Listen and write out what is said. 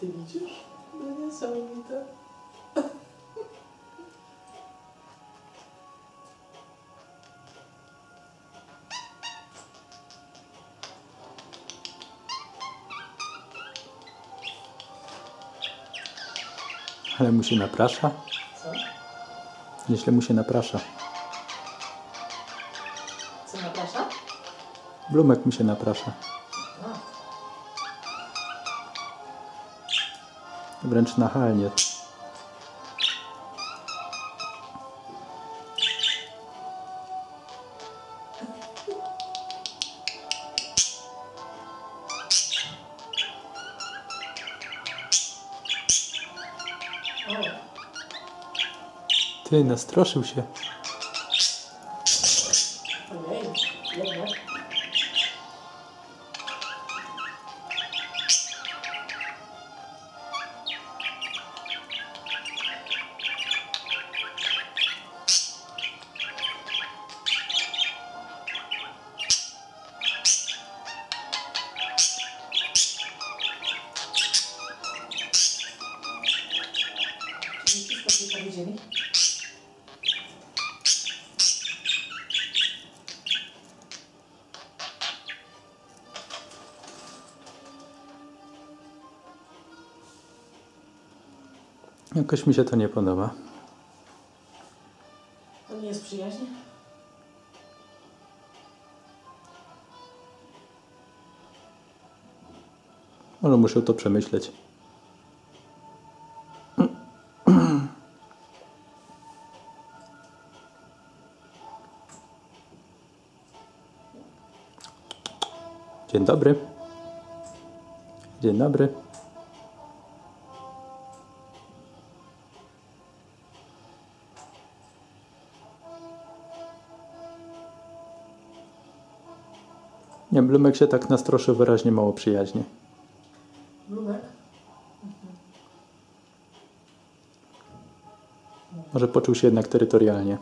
Ty widzisz? No niesamowite. Ale mu się naprasza. Co? Nieźle mu się naprasza. Co naprasza? Blumek mi się naprasza. Wręcz nachalnie. Ty, nastroszył się. Ci powiedzieli? Jakoś mi się to nie podoba. To nie jest przyjaźń? Może muszę to przemyśleć. Dzień dobry. Dzień dobry. Nie, Blumek się tak nastroszył wyraźnie mało przyjaźnie. Blumek? Może poczuł się jednak terytorialnie.